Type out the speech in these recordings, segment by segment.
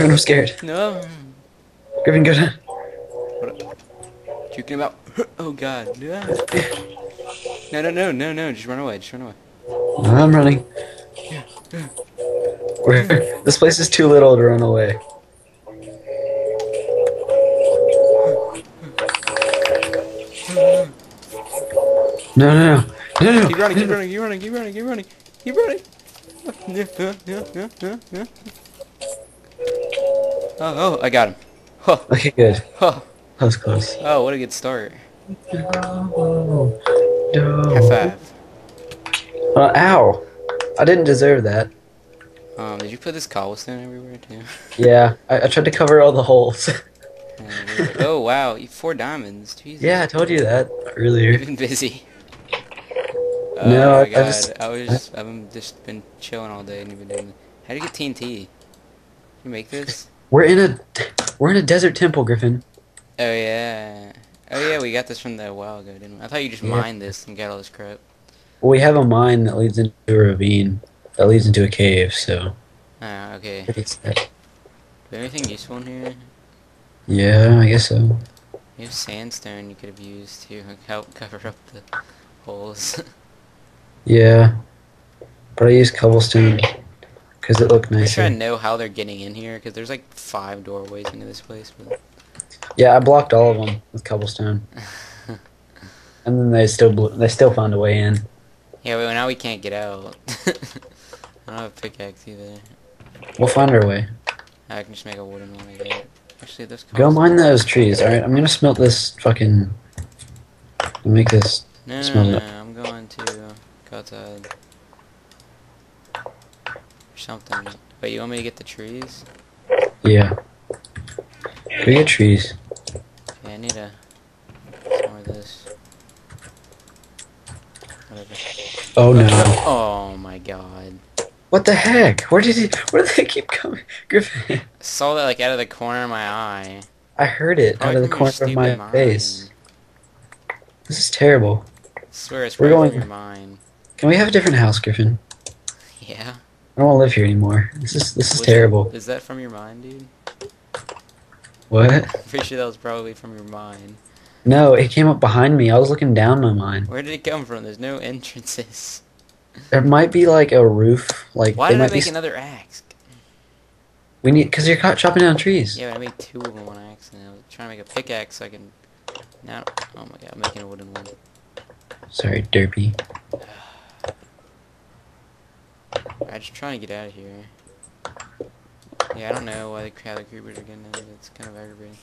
Griffin, I'm scared. No. Griffin, go down. Juking about. Oh god. No. No, no, no, no, no. Just run away. Just run away. I'm running. Yeah. Where? Hmm. This place is too little to run away. No, no, no. No, no, Keep running, keep running, keep running, keep running, keep running, keep running. Yeah, yeah, yeah, yeah, yeah, yeah. Oh, oh, I got him. Huh, Okay, good. huh. That was close. Oh, what a good start. No. No. High five. Uh, ow. I didn't deserve that. Um, did you put this cobblestone everywhere too? Yeah, I, I tried to cover all the holes. And we were- oh wow, you four diamonds. Jesus. yeah, I told you that earlier. You've been busy. Oh No, my I- I just- I was just, I've just been chilling all day and you've been doing. How do you get TNT? You make this? We're in a we're in a desert temple, Griffin. Oh yeah. Oh yeah, we got this from the a while ago, didn't we? I thought you just Yeah. mined this and got all this crap. Well, we have a mine that leads into a ravine that leads into a cave. So. Ah, okay. Is there anything useful in here? Yeah, I guess so. You have sandstone you could have used to help cover up the holes. Yeah, but I use cobblestone because it looked I'm just trying to know how they're getting in here because there's like five doorways into this place. But Yeah, I blocked all of them with cobblestone, and then they still blew, they still found a way in. yeah, but now we can't get out. I don't have a pickaxe either. We'll find our way. I can just make a wooden one. I. Actually, this. Go mine those trees. All right, I'm gonna smelt this fucking. Make this. No, no, no, no, I'm going to go outside. Something. Wait, you want me to get the trees? Yeah. Go get trees. Yeah, I need a more of this. Whatever. Oh no! Oh my god. What the heck? Where did he? Where did they keep coming? Griffin. I saw that like out of the corner of my eye. I heard it out of the corner of my mind. face. This is terrible. I swear it's We're going- your mind. Can we have a different house, Griffin? Yeah. I don't want to live here anymore. This is this is Was- terrible. Is that from your mind, dude? What? I'm pretty sure that was probably from your mind. No, it came up behind me. I was looking down my mind. Where did it come from? There's no entrances. There might be like a roof. Like Why did I might make be. another axe? We need because you're caught chopping down trees. Yeah, but I made two of them One on accident. I was trying to make a pickaxe so I can. Now, oh my god, I'm making a wooden one. Sorry, derpy. I'm just trying to get out of here. Yeah, I don't know why the, how the creepers are getting in. It's kind of aggravating.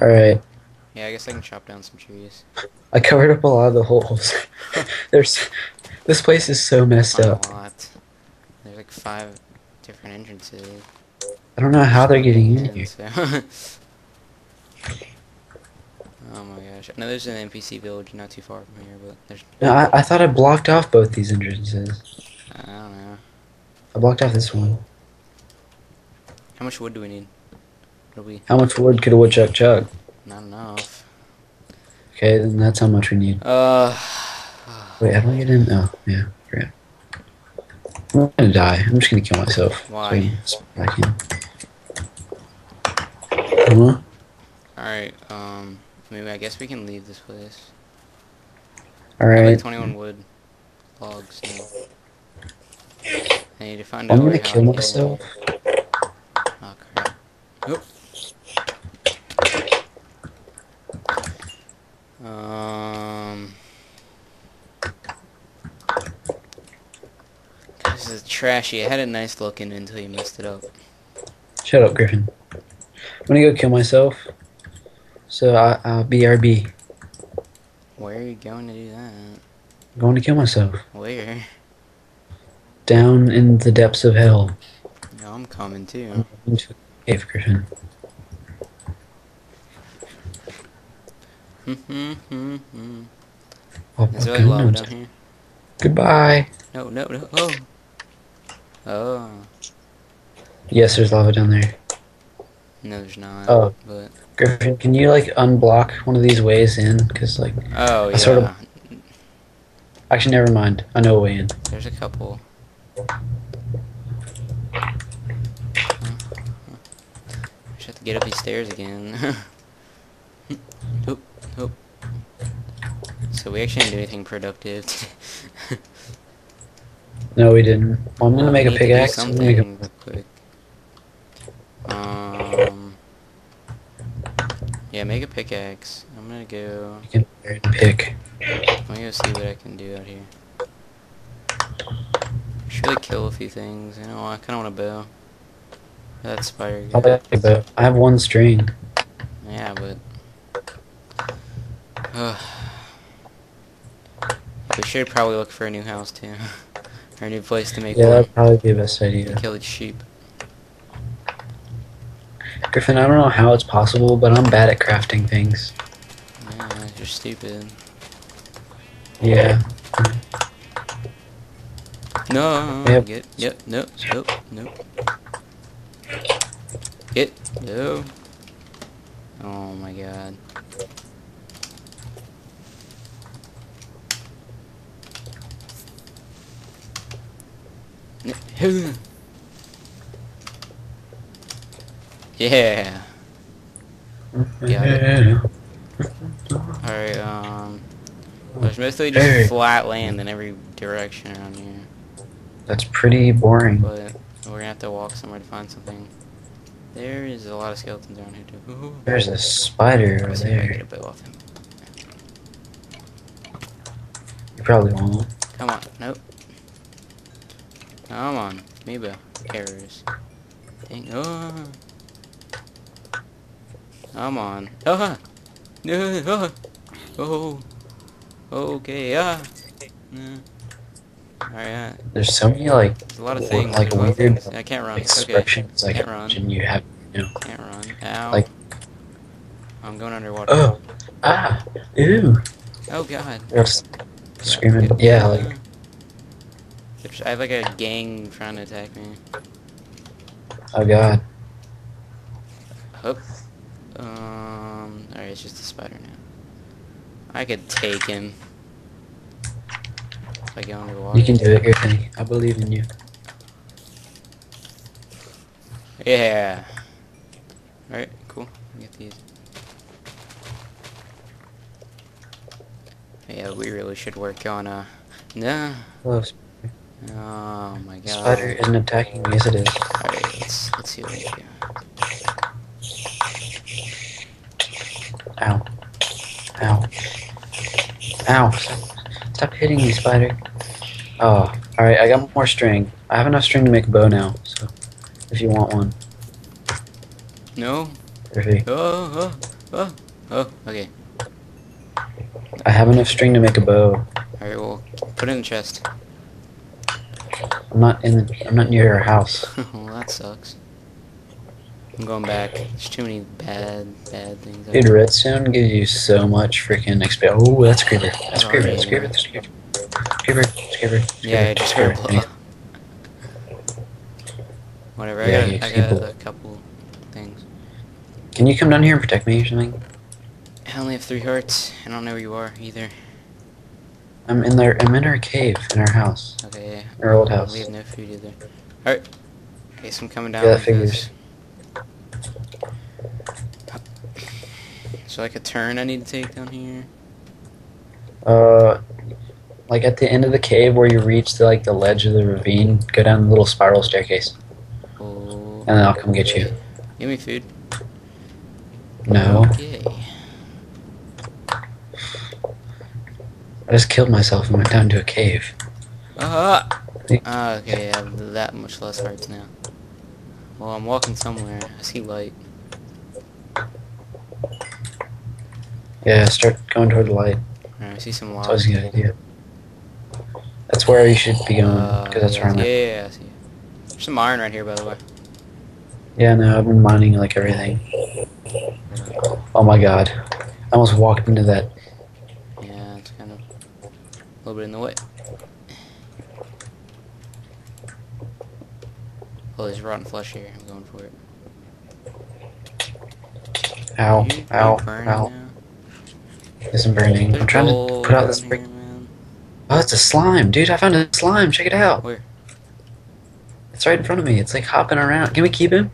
All right, Yeah, I guess I can chop down some trees. I covered up a lot of the holes. There's this place is so messed Not up. a lot. There's like five different entrances. I don't know how they're getting in here. oh my gosh. I know there's an NPC village not too far from here, but there's. No, I, I thought I blocked off both these entrances. I don't know. I blocked off this one. How much wood do we need? Do we. How much wood could a woodchuck chug? Not enough. Okay, then that's how much we need. Uh. Wait, how do I get in? Oh, yeah, forgot. I'm gonna die. I'm just gonna kill myself. Why? So I can spawn back in. Huh? Alright, um. Maybe I guess we can leave this place. All I have right. like 21 wood logs now. I need to find I'm out gonna kill myself. Oh crap. Oop. Um. This is trashy. I had it nice looking until you messed it up. Shut up, Griffin. I'm gonna go kill myself. So I, I'll BRB. Where are you going to do that? I'm going to kill myself. Where? Down in the depths of hell. No, I'm coming too. Into cave, Griffin. Oh, Is there my like lava goodness. down here? Goodbye. No, no, no. Oh. Oh. Yes, there's lava down there. No, there's not. Oh. But. Griffin, can you like unblock one of these ways in? Cause like, Oh, I yeah. sort of- actually, never mind. I know a way in. There's a couple. Get up these stairs again. oop, oop. So we actually didn't do anything productive. No, we didn't. Well, I'm gonna make a to pickaxe. I'm make a- Something real quick. Um. Yeah, make a pickaxe. I'm gonna go. you can pick. I'm gonna go see what I can do out here. Should really kill a few things. You know, I kind of want a bow. That spider. I'll guy. bet you, but I have one string. Yeah, but. Uh, we should probably look for a new house too, or a new place to make Yeah, that'd probably be the best idea. Kill the sheep. Griffin, I don't know how it's possible, but I'm bad at crafting things. Yeah, you're stupid. Yeah. No. Yep. Get. Yep. Nope. Nope. Nope. Get. No. Oh my god. yeah. Yeah. Alright, um. There's mostly Hey. just flat land in every direction around here. That's pretty boring. But we're gonna have to walk somewhere to find something. There is a lot of skeletons around here too. Ooh. There's a spider over Let's I get there. a bow off him. You probably won't. Come on, nope. Come on, maybe me a bow. Errors. Dang, oh. Come on. Ah! No, ah! Oh. Okay, ah! Mm. Alright, There's so many like there's a lot of things. like, weird things. I can't run. Okay, expressions like Can't run. and you have you know. can't run. Ow. Like- I'm going underwater. Oh ah ew. Oh god. They're screaming. Yeah, like I have like a gang trying to attack me. oh god. Up. Um. Alright, it's just a spider now. I could take him. I go underwater. You can do it, Griffin. I believe in you. Yeah. Alright, cool. Get these. Yeah, we really should work on uh no. Hello, Oh my god. spider isn't attacking me. Yes, it is. Alright, let's let's see what we can do. Ow. Ow. Ow. Stop hitting me, spider. Oh, alright, I got more string. I have enough string to make a bow now, so if you want one. No? Perfect. Oh, oh, oh, oh, okay. I have enough string to make a bow. Alright, well, put it in the chest. I'm not in the, I'm not near your house. well, that sucks. I'm going back. There's too many bad, bad things. Dude, redstone gives you so much freaking XP. Oh, that's creeper. That's Oh, creeper. That's creeper. That's creeper. Creeper. Creeper. Yeah, just heard. creeper. Whatever. Yeah, I got, I got a couple things. Can you come down here and protect me or something? I only have three hearts. I don't know where you are either. I'm in there. I'm in our cave in our house, Okay. yeah. our old house. We have no food either. Alright. Okay, so I'm coming down. Yeah, that like figures. So like a turn I need to take down here. Uh, like at the end of the cave where you reach the like the ledge of the ravine, go down the little spiral staircase, Oh. and then I'll come get you. Give me food. No, Okay. I just killed myself and went down to a cave. Ah! Ah, okay, I have that much less hearts now. Well, I'm walking somewhere. I see light. Yeah, start going toward the light. Alright, I see some That's lava. always a good idea. Where you should be going, Uh, because that's where I'm yeah, at. yeah, yeah, I see. There's some iron right here, by the way. Yeah, no, I've been mining like everything. Oh my god. I almost walked into that. Yeah, it's kind of a little bit in the way. Oh, there's rotten flesh here. I'm going for it. Ow, ow, ow. now? Isn't burning. I'm trying to put out this brick. Oh, it's a slime. Dude, I found a slime. Check it out. Where? It's right in front of me. It's like hopping around. Can we keep him?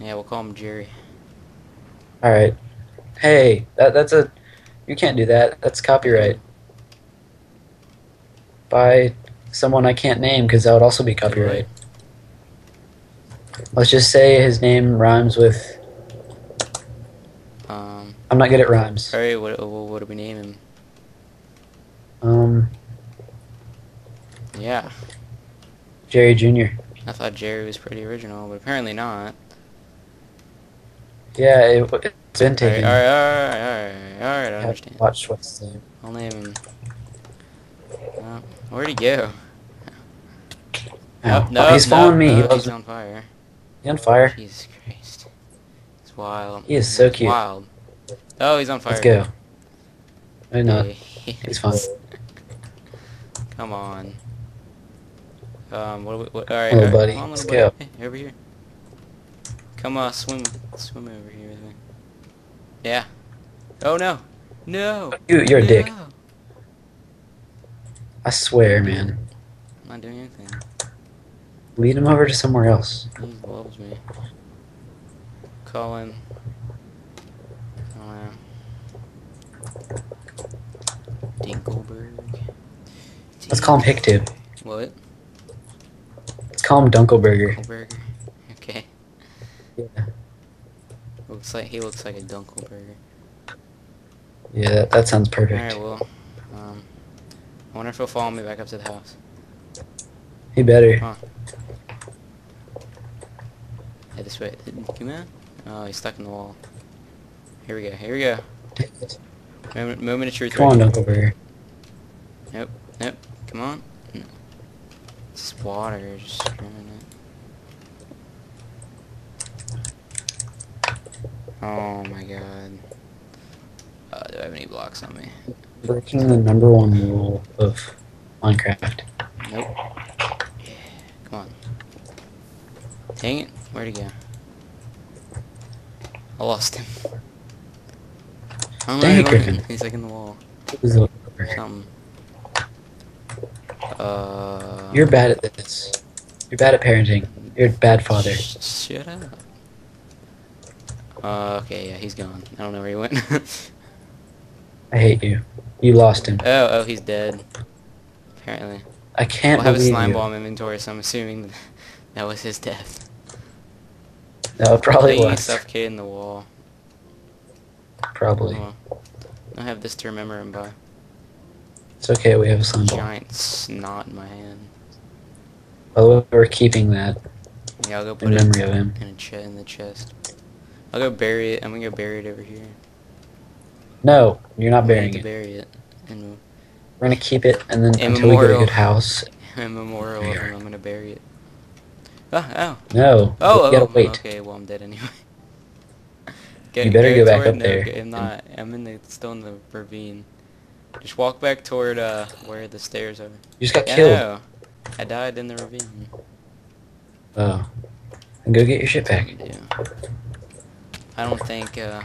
Yeah, we'll call him Jerry. All right. Hey, that that's a. You can't do that. That's copyright. By someone I can't name because that would also be copyright. Let's just say his name rhymes with. Um, I'm not good at rhymes. alright, what, what, what do we name him? Um, Yeah, Jerry Jr. I thought Jerry was pretty original, but apparently not. Yeah, it, it's been taken. alright, alright, alright, alright, I understand. Watched what's his name. I'll name him. Uh, where'd he go? Oh, Oh, no, he's no, following me. no, he loves he's on fire. He's on fire. Jesus Christ. It's wild. He is so cute. Wild. Oh, he's on fire. Let's go. I know. Hey. He's fine. Come on. Um, what, what, Little alright, buddy, come on, let's little go. buddy. Hey, over here. Come on, swim, swim over here with me. Yeah. Oh no. No. You, you're a dick. I swear, man. I'm not doing anything. Lead him over to somewhere else. He loves me. Call him. Dinkelberg. Let's call him Hicktib. What? Call him Dunkelberger. Dinkelberger. Okay. Yeah. Looks like he looks like a Dunkelberger. Yeah, that, that sounds perfect. Alright, well, um, I wonder if he'll follow me back up to the house. He better. Huh. Hey, this way. Come on. Oh, he's stuck in the wall. Here we go. Here we go. Moment, moment of truth. Come on, right Dunkelberger. Nope. Nope. Come on. It's water. Just screaming it. Oh my god. Uh, do I have any blocks on me? Breaking the number one rule of Minecraft. Nope. Come on. Dang it. Where'd he go? I lost him. I don't Dang it, where he went. Griffin. He's like in the wall. Who's the Dunkelberger? Something. Uh. You're bad at this. You're bad at parenting. You're a bad father. Sh- Shut up. Uh, okay, yeah, he's gone. I don't know where he went. I hate you. You lost him. oh, oh, he's dead. Apparently. I can't We'll have a slime you. bomb inventory, so I'm assuming that was his death. No, it probably he was. suffocated in the wall. Probably. Well, I have this to remember him by. It's okay. We have a slime ball. Giant snot in my hand. By the way, we're keeping that Yeah, I'll go in put it memory of him. in a ch- in the chest. I'll go bury it. I'm gonna go bury it over here. No, you're not burying it. bury it. In We're gonna keep it, and then In until we get a good house. in memorial I'm gonna bury it. Ah, oh, ow. No, Oh, you oh, gotta oh, wait. okay, well I'm dead anyway. You better go back up no, there I'm not. I'm in the still in the ravine. Just walk back toward uh where the stairs are. You just got Yeah, killed. no, I died in the ravine. Oh, and go get your shit back. Yeah. I don't think uh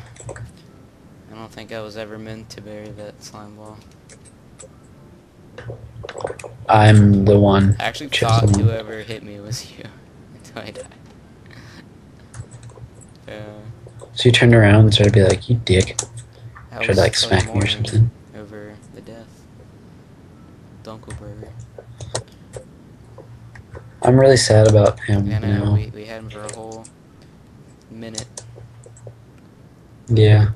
I don't think I was ever meant to bury that slime ball. I'm the one. I actually Chosen thought whoever hit me was you until I died. Uh, So you turned around and started to be like, "You dick." To like smack me or something. Over the death. Dunkelberger. I'm really sad about him know, now. we, we had him for a whole minute. Yeah.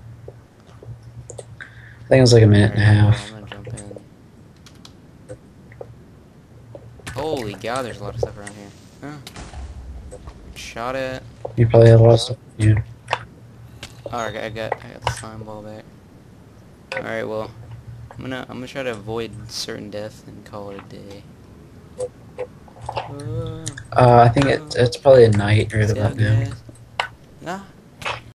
I think it was like a minute and a half. I'm gonna jump in. Holy god, there's a lot of stuff around here. Huh. Shot it. You probably had a lot of stuff. Yeah. I got, I got, I got the slime ball back. Alright, well, I'm gonna, I'm gonna try to avoid certain death and call it a day. Uh, Uh, I think it's it's probably a night or see how about